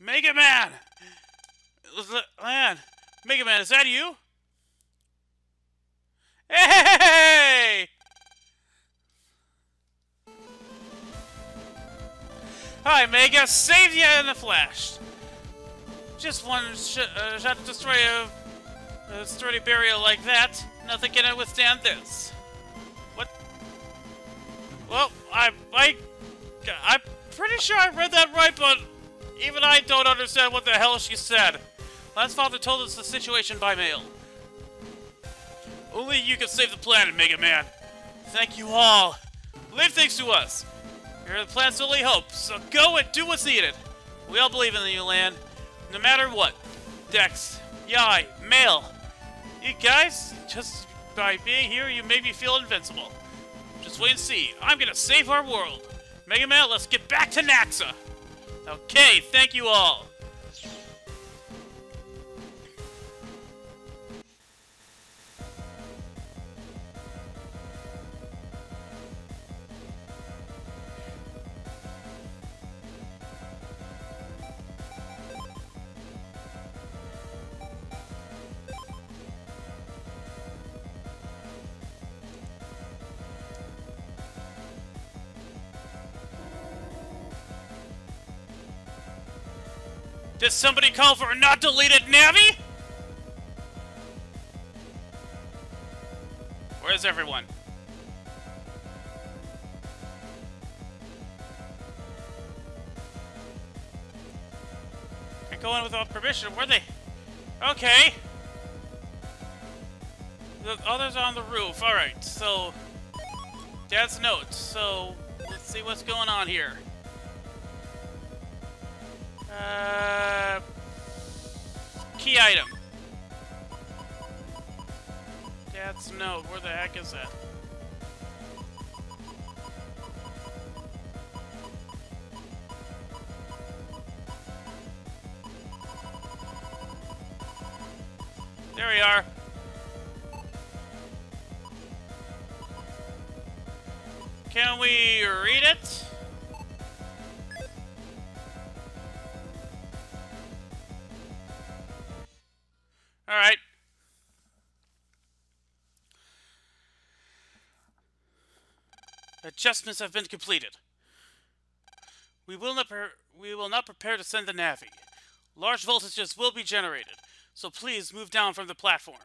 Mega Man! Man! Mega Man, is that you? Hey! Hi, Mega! Saved you in the flash! Just one sh uh, shot to destroy a, a sturdy barrier like that. Nothing can withstand this. What? Well, I, I, I'm pretty sure I read that right, but even I don't understand what the hell she said. Last father told us the situation by mail. Only you can save the planet, Mega Man. Thank you all. Leave things to us. You're the planet's only hope, so go and do what's needed. We all believe in you, Lan, No matter what. Dex, Yai, Mail. You guys, just by being here, you make me feel invincible. Just wait and see. I'm gonna save our world. Mega Man, let's get back to Naxa. Okay, thank you all. Did somebody call for a not deleted Navi? Where's everyone? Can't go in without permission. Where they? Okay. The others on the roof. Alright, so... Dad's notes. So, let's see what's going on here. Uh, key item. Dad's note. Where the heck is that? There we are. Can we read it? Alright. Adjustments have been completed. We will not we will not prepare to send the Navi. Large voltages will be generated, so please move down from the platform.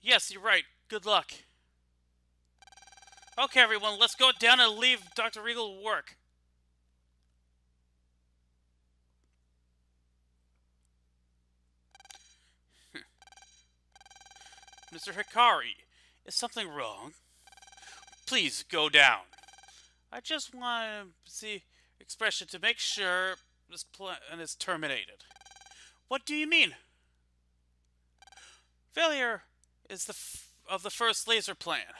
Yes, you're right. Good luck. Okay, everyone, let's go down and leave Dr. Regal work. Mr. Hikari, is something wrong? Please go down. I just want to see expression to make sure this plan is terminated. What do you mean? Failure is the of the first laser plan.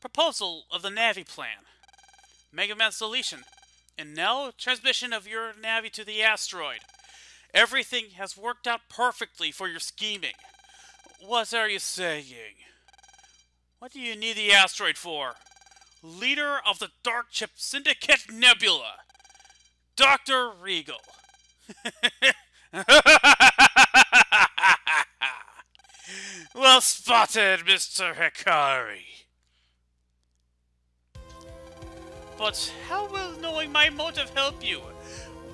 Proposal of the Navi plan. Mega Man's deletion. And now transmission of your Navi to the asteroid. Everything has worked out perfectly for your scheming. What are you saying? What do you need the asteroid for? Leader of the Dark Chip Syndicate Nebula, Dr. Regal. well spotted, Mr. Hikari. But how will knowing my motive help you?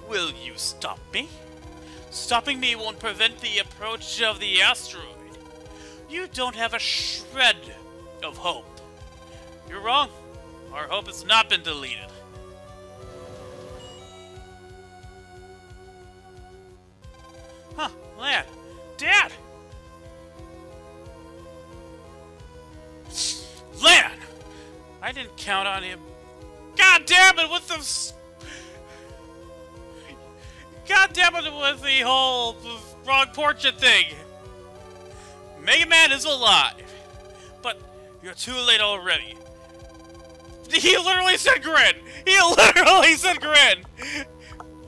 Will you stop me? Stopping me won't prevent the approach of the asteroid. You don't have a shred of hope. You're wrong. Our hope has not been deleted. Huh, Lan. Dad! Lan! I didn't count on him. God damn it with the... God damn it with the whole uh, wrong portrait thing! Mega Man is alive, but you're too late already. He literally said grin! He literally said grin!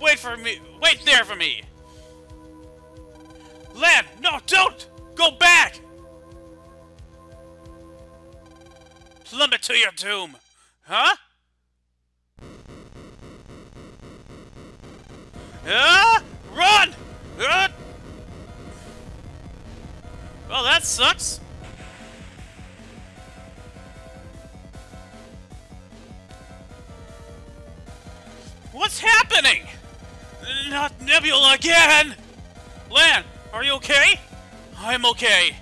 Wait for me. Wait there for me. Lan, no, don't! Go back! Plummet to your doom. Huh? Ah! Run! Run! That sucks. What's happening? Not Nebula again! Lan, are you okay? I'm okay.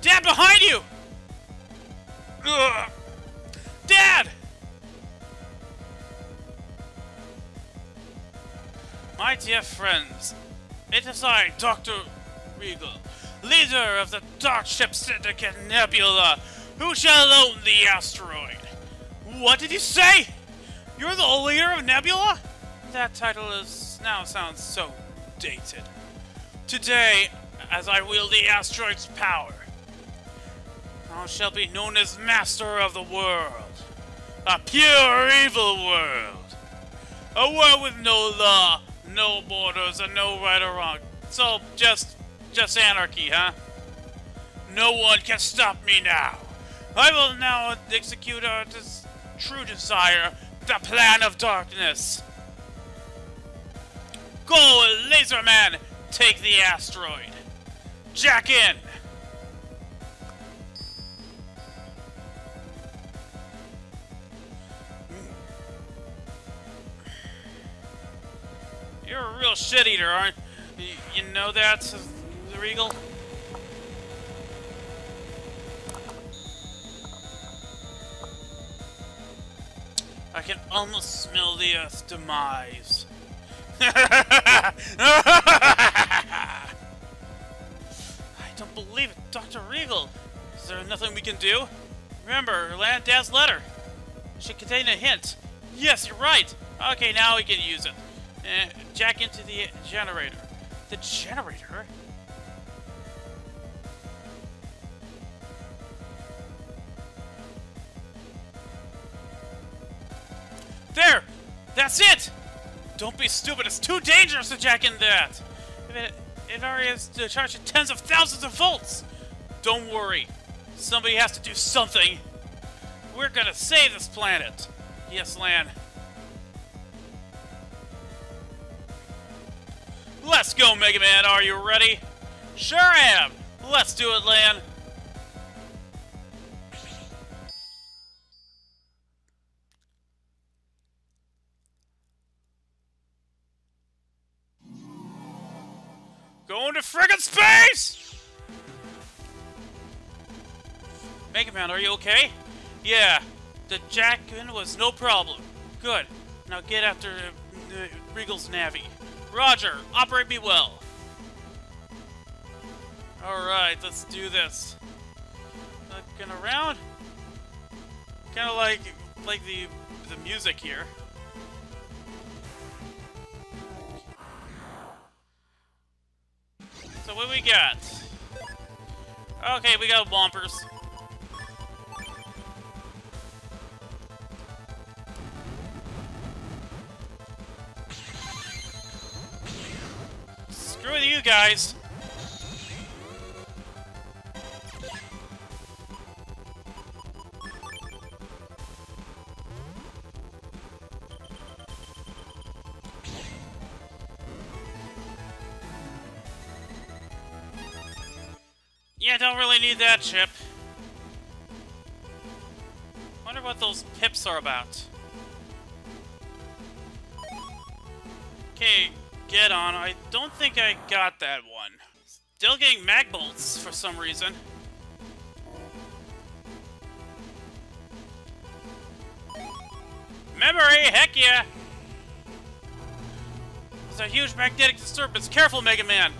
Dad, behind you! Dad! My dear friends, it is I, Dr. Regal, leader of the Dark Chip Syndicate Nebula, who shall own the asteroid. What did you say? You're the leader of Nebula? That title is now sounds so dated. Today, as I wield the asteroid's power, I shall be known as Master of the World. A pure evil world. A world with no law, no borders, and no right or wrong. So, just, just anarchy, huh? No one can stop me now. I will now execute our des true desire, the plan of darkness. Go, Laserman! Take the asteroid. Jack in! You're a real shit eater, aren't you? You know that, the Regal? I can almost smell the Earth's demise. I don't believe it, Dr. Regal. Is there nothing we can do? Remember, Dad's letter. It should contain a hint. Yes, you're right. Okay, now we can use it. Uh, jack into the generator. The generator? There! That's it! Don't be stupid, it's too dangerous to jack in that! It, it already has to charge at tens of thousands of volts! Don't worry, somebody has to do something! We're gonna save this planet! Yes, Lan. Let's go, Mega Man, are you ready? Sure am! Let's do it, Lan! Going to friggin' space! Mega Man, are you okay? Yeah, the jack-in was no problem. Good. Now get after uh, Regal's Navi. Roger, operate me well. Alright, let's do this. Looking around. Kinda like like the the music here. So what we got? Okay, we got Wompers. Screw you guys. Don't really need that chip. Wonder what those pips are about. Okay, get on. I don't think I got that one. Still getting mag bolts for some reason. Memory, heck yeah! There's a huge magnetic disturbance. Careful, Mega Man!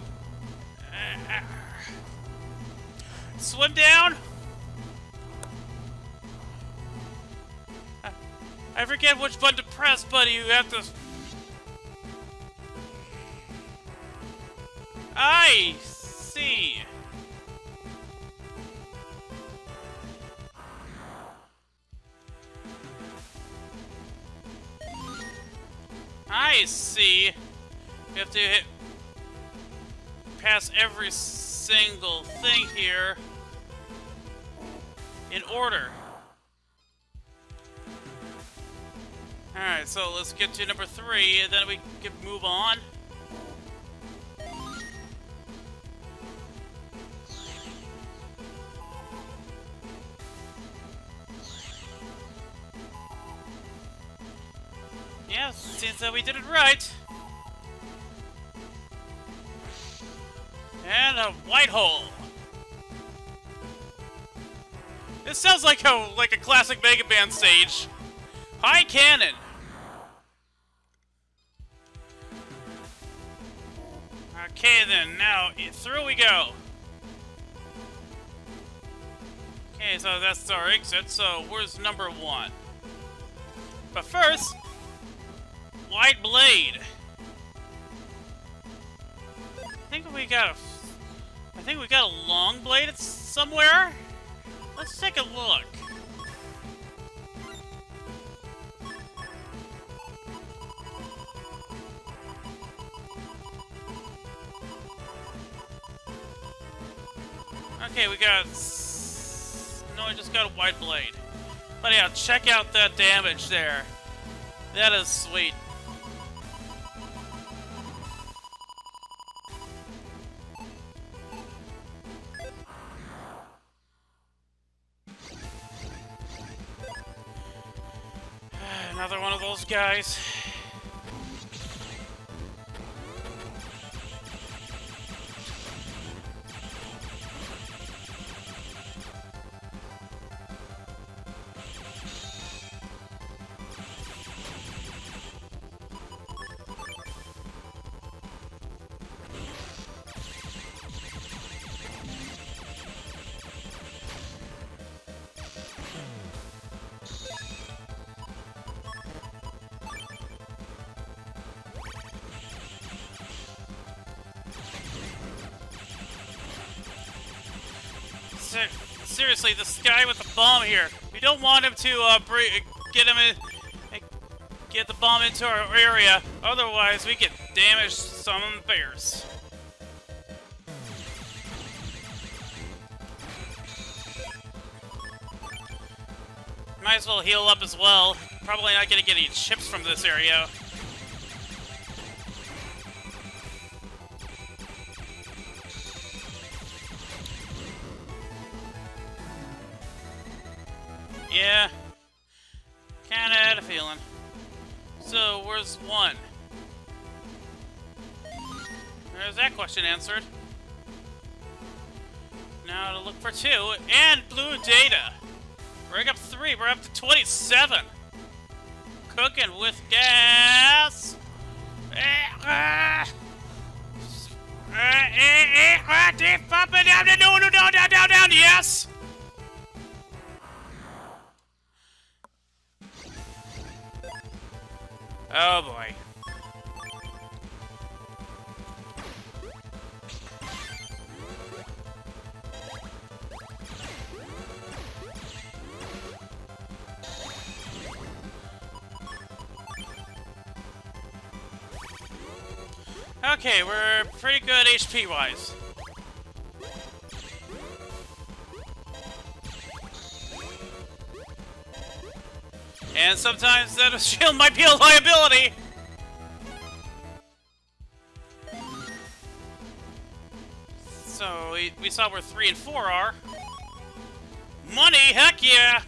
Swim down? I forget which button to press, buddy. You have to I see. I see. You have to hit pass every single thing here in order. Alright, so let's get to number three, and then we can move on. Yeah, seems that we did it right. And a white hole. This sounds like a like a classic Mega Man stage. High cannon. Okay then, now through we go. Okay, so that's our exit, so where's number one? But first, White Blade. I think we got a... I think we got a long blade somewhere? Let's take a look. Okay, we got... No, I just got a white blade. But yeah, check out that damage there. That is sweet. Another one of those guys. Seriously, this guy with the bomb here. We don't want him to uh, get him in, get the bomb into our area. Otherwise, we get damaged some bears. Might as well heal up as well. Probably not gonna get any chips from this area. Yeah. Kinda had a feeling. So, where's one? There's that question answered. Now to look for two, and blue data. We're up three, we're up to 27. Cooking with gas. Ah, down, down, down, down, down, yes! Oh boy. Okay, we're pretty good HP-wise. And sometimes that shield might be a liability! So, we, saw where 3 and 4 are. Money, heck yeah!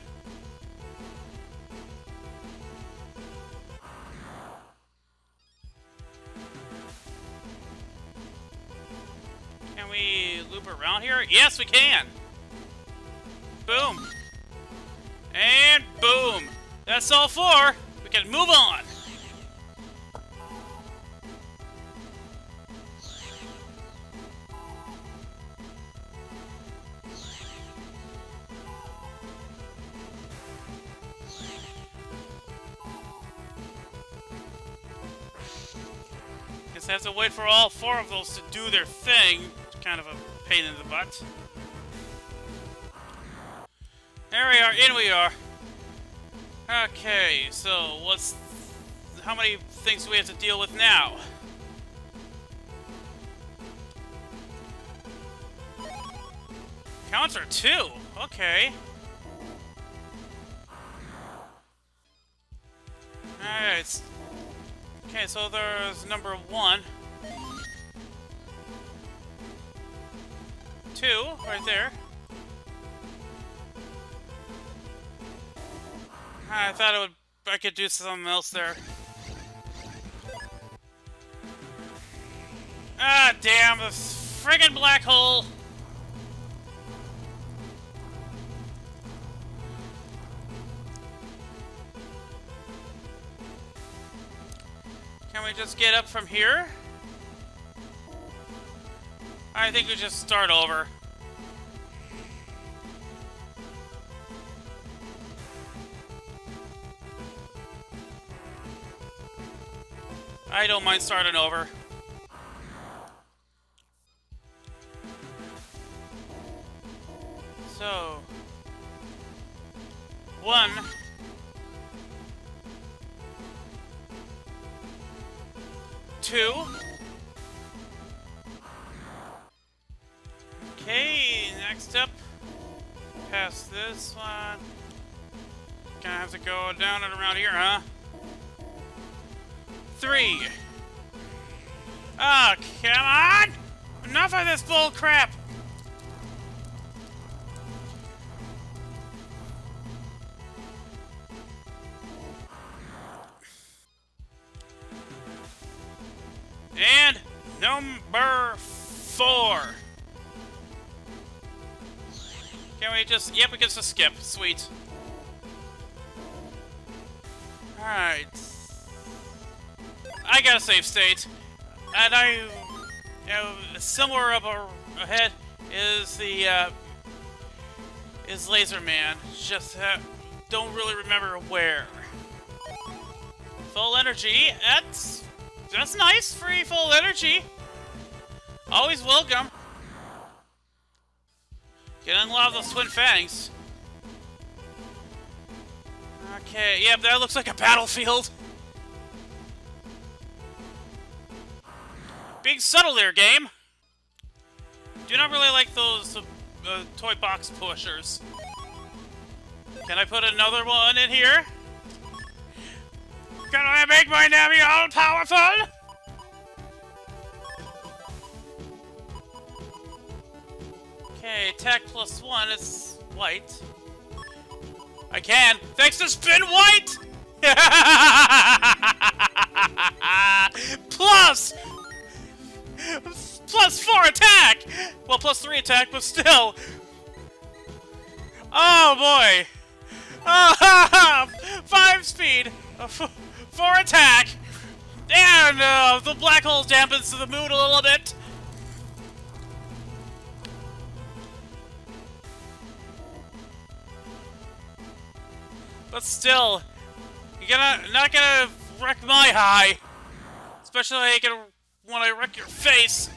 Can we loop around here? Yes, we can! Boom! And boom! That's all four. We can move on. Guess I have to wait for all four of those to do their thing. It's Kind of a pain in the butt. There we are, in we are. Okay, so what's... How many things do we have to deal with now? Counter two? Okay. Alright. Okay, so there's number one. Two, right there. I thought it would. I could do something else there. Ah, damn, the friggin' black hole! Can we just get up from here? I think we just start over. I don't mind starting over. So... One... Two... Okay, next up... Past this one... Gonna have to go down and around here, huh? Three. Oh, come on! Enough of this bull crap! And number four. Can we just... Yep, we can just skip. Sweet. Alright. I got a save state, and I, you know, somewhere up ahead is the, uh, is Laser Man. Just uh, don't really remember where. Full energy, that's, that's nice, free full energy. Always welcome. Get unlock those twin fangs. Okay, yeah, that looks like a battlefield. Being subtle there, game! Do not really like those uh, toy box pushers. Can I put another one in here? Can I make my Navi all powerful? Okay, attack plus one is white. I can, thanks to Spin White! attack, but still. Oh, boy. Five speed, uh, four attack, and uh, the black hole dampens the mood a little bit. But still, you're gonna not gonna wreck my high. Especially when I wreck your face!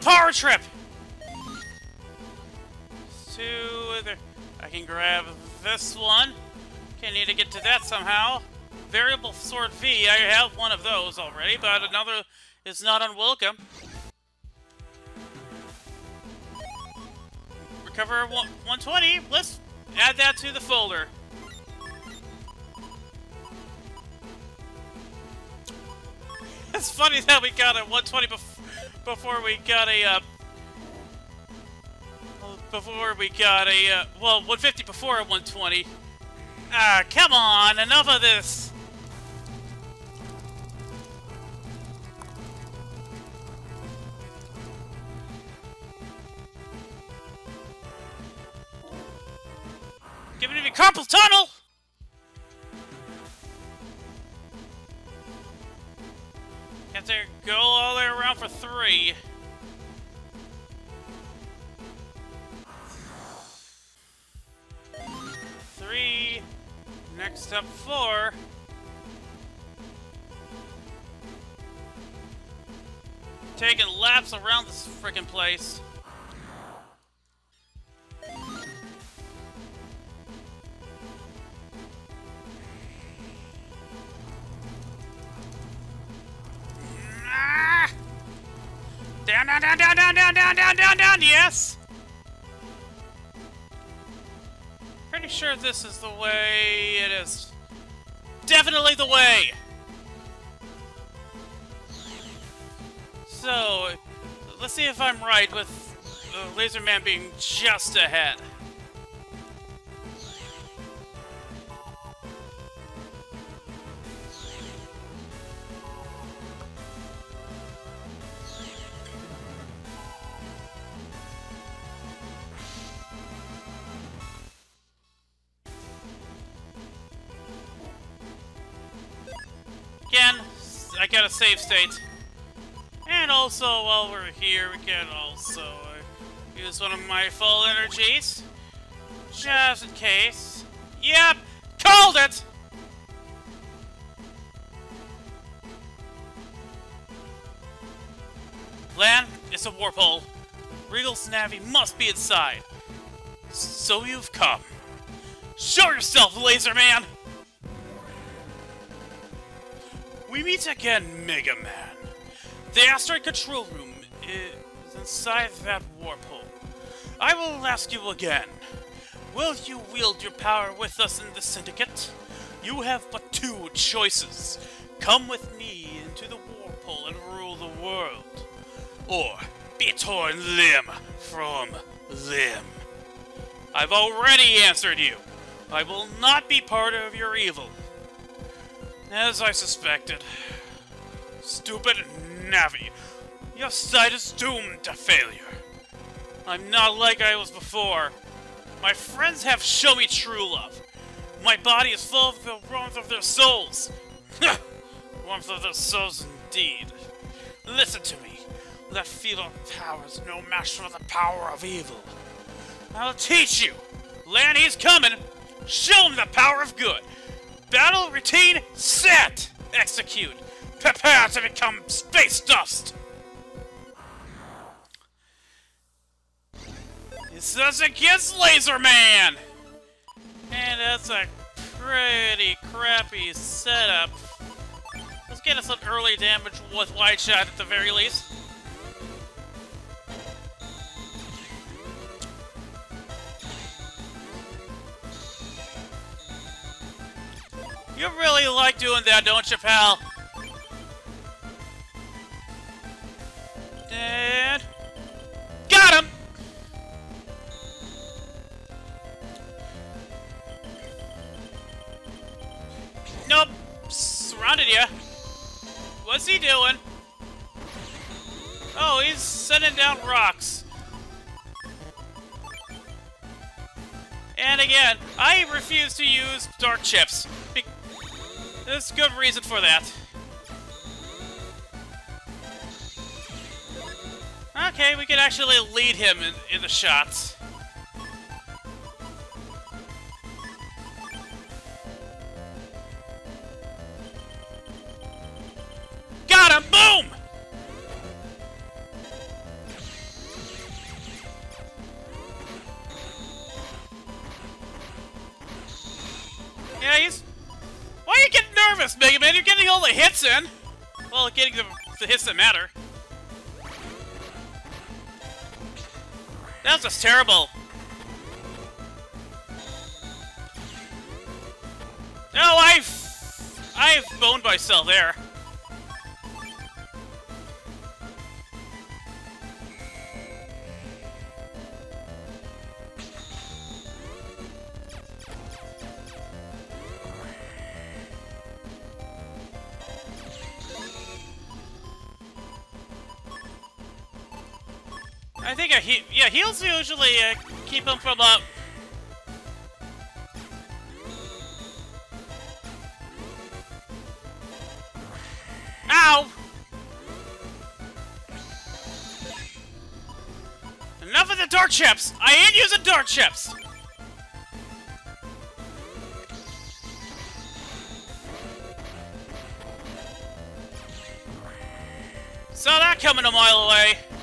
Power trip! Two. I can grab this one. Okay, need to get to that somehow. Variable Sword V, I have one of those already, but another is not unwelcome. Recover 120, let's add that to the folder. It's funny that we got a 120 bef before we got a uh, before we got a, uh, well, 150 before a 120. Ah, come on, enough of this! Give me the carpal tunnel! Have to go all the way around for three. three. Next up, four. Taking laps around this freaking place. Sure this is the way it is. Definitely the way! So, let's see if I'm right with the Laser Man being just ahead. I got a save state. And also, while we're here, we can also uh, use one of my full energies. Just in case. Yep! Called it! Lan, it's a warp hole. Regal's Navi must be inside. So you've come. Show yourself, Laser Man! We meet again, Mega Man. The asteroid control room is inside that warp hole. I will ask you again. Will you wield your power with us in the Syndicate? You have but two choices. Come with me into the warp hole and rule the world. Or be torn limb from limb. I've already answered you. I will not be part of your evil. As I suspected. Stupid Navi, your site is doomed to failure. I'm not like I was before. My friends have shown me true love. My body is full of the warmth of their souls. warmth of their souls indeed. Listen to me. That of power is no match for the power of evil. I'll teach you. Lanny's coming. Show him the power of good. Battle routine set. Execute. Prepare to become space dust. This is against Laser Man. And that's a pretty crappy setup. Let's get us some early damage with Wide Shot at the very least. You really like doing that, don't you, pal? And... Got him! Nope. Surrounded you. What's he doing? Oh, he's sending down rocks. And again, I refuse to use dark chips. There's good reason for that. Okay, we can actually lead him in, in the shots. All the! Well, getting the, the hits that matter. That was just terrible. No, I've... I've boned myself there. Heals usually uh, keep him from up. Ow! Enough of the dark chips! I ain't using dark chips! Saw that coming a mile away.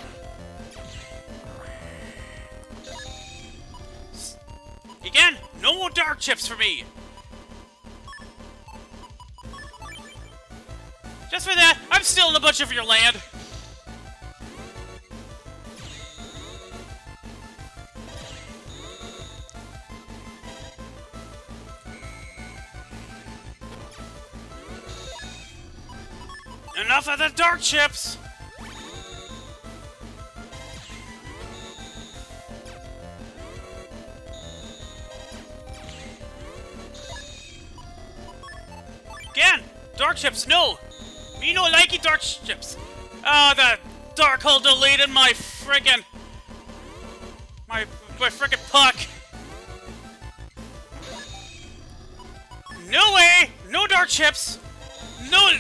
Again, no more dark chips for me! Just for that, I'm stealing a bunch of your land! Enough of the dark chips! Dark chips, no! Me no likey dark chips! Oh, ah, the dark hole deleted my friggin' my my friggin' puck! No way! No dark chips! No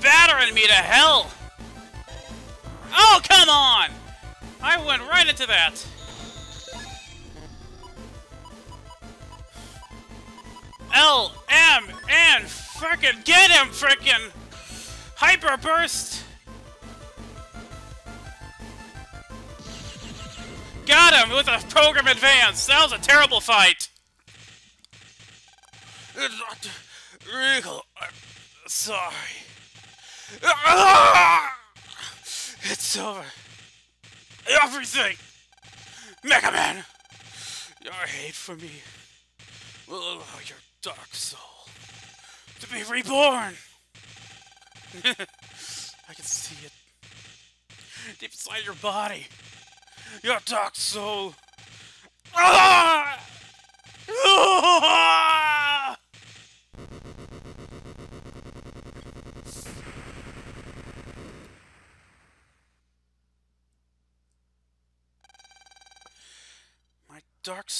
battering me to hell! Oh, come on! I went right into that. L, M, and frickin' get him, frickin' Hyper Burst! Got him with a program advance! That was a terrible fight! Regal, I'm sorry. It's over. Everything! Mega Man! Your hate for me will allow your dark soul to be reborn! I can see it. Deep inside your body. Your dark soul. Ah!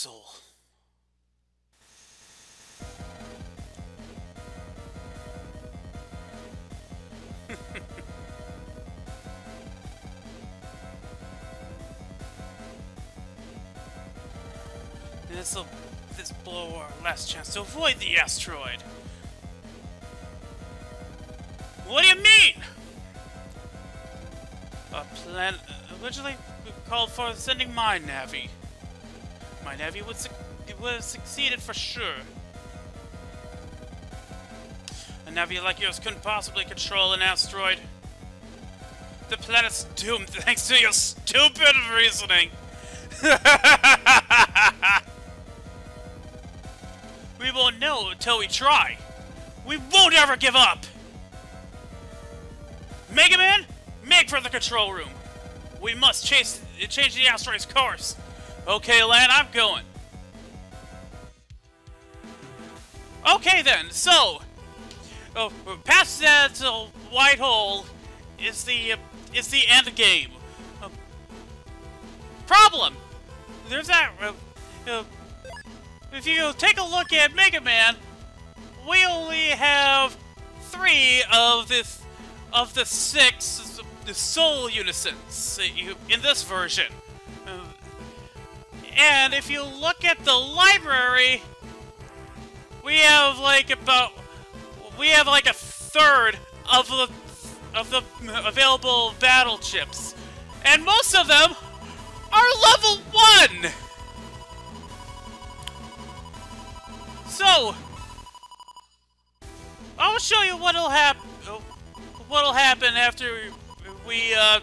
Soul. This'll this blow our last chance to avoid the asteroid. What do you mean? A plan originally we called for sending my Navi. My Navi would, would have succeeded for sure. A Navi like yours couldn't possibly control an asteroid. The planet's doomed thanks to your stupid reasoning. we won't know until we try. We won't ever give up. Mega Man, make for the control room. We must chase, change the asteroid's course. Okay, Lan, I'm going. Okay then, so, oh, past that uh, white hole is the uh, is the end game. Uh, problem. There's that. Uh, uh, if you take a look at Mega Man, we only have three of this of the six the soul unisons in this version. And if you look at the library, we have like about we have like a third of the of the available battle chips, and most of them are level one. So, I'll show you what'll happen. What'll happen after we uh,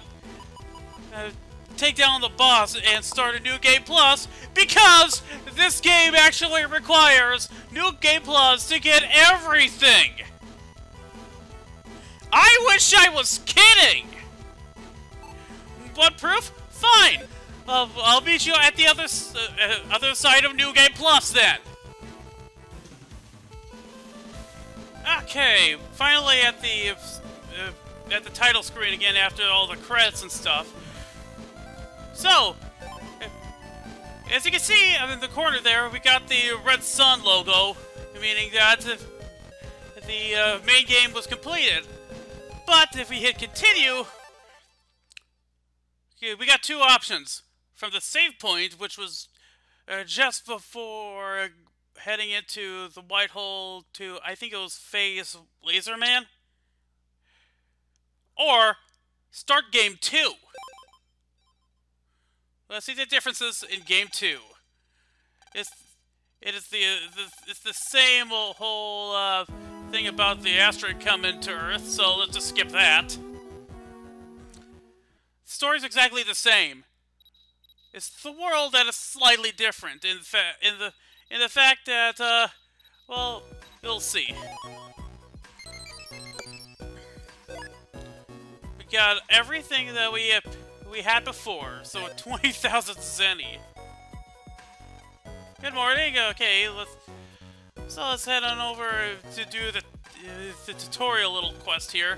uh, take down the boss and start a new game plus? Because this game actually requires new game plus to get everything. I wish I was kidding. What proof? Fine. Uh, I'll meet you at the other uh, other side of New Game Plus then. Okay, finally at the uh, at the title screen again after all the credits and stuff. So, as you can see in the corner there, we got the Red Sun logo, meaning that the uh, main game was completed. But if we hit continue, we got two options. From the save point, which was uh, just before heading into the white hole to, I think it was Phase Laser Man. or start game two. Let's see the differences in game two. It's it is the, the it's the same whole uh, thing about the asteroid coming to Earth, so let's just skip that. The story's exactly the same. It's the world that is slightly different in fact in the in the fact that uh, well, we'll see. We got everything that we have, we had before, so 20,000 zenny. Good morning. Okay, let's so let's head on over to do the uh, the tutorial little quest here.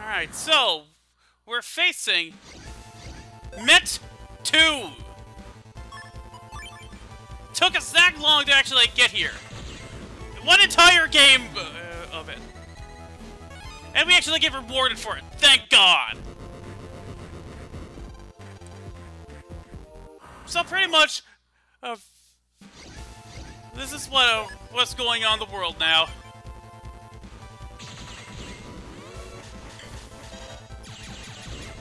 Alright, so we're facing Met 2. Took us that long to actually like, get here. One entire game uh, of it. And we actually get rewarded for it. Thank God. So pretty much, uh, this is what uh, what's going on in the world now.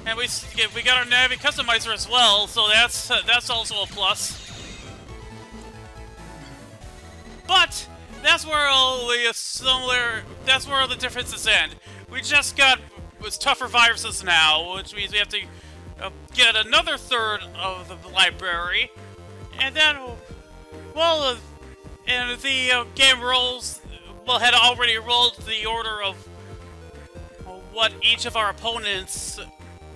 And we we got our Navi customizer as well, so that's uh, that's also a plus. That's where all the similar that's where all the differences end. We just got tougher viruses now, which means we have to uh, get another third of the library, and then well, uh, and the uh, game rolls well had already rolled the order of what each of our opponents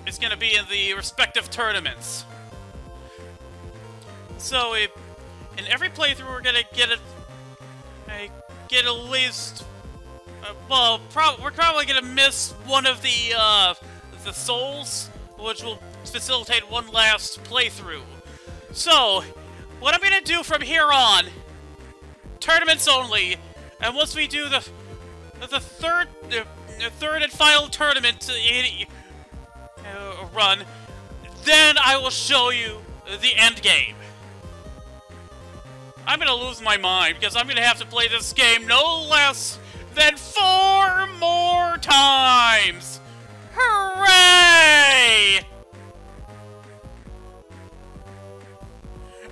is going to be in the respective tournaments. So, in every playthrough, we're going to get it, get at least, uh, well, pro we're probably to miss one of the, uh, the souls, which will facilitate one last playthrough. So, what I'm to do from here on, tournaments only, and once we do the, the third, the third and final tournament, uh, run, then I will show you the end game. I'm gonna lose my mind because I'm gonna have to play this game no less than four more times! Hooray!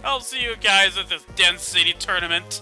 I'll see you guys at this Den City tournament.